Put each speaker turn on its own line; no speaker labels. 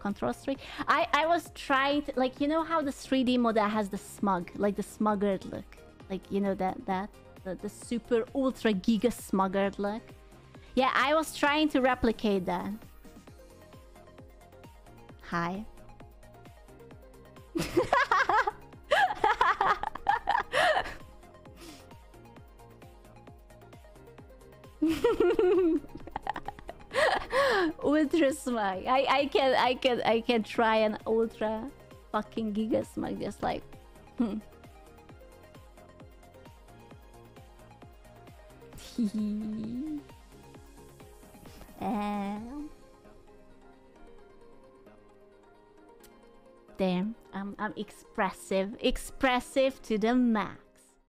Control streak. I I was trying to like you know how the 3D model has the smug like the smuggered look, like you know that that the, the super ultra giga smuggered look. Yeah, I was trying to replicate that. Hi. ultra smug. I I can I can I can try an ultra fucking giga smug just like um, damn, I'm I'm expressive, expressive to the max.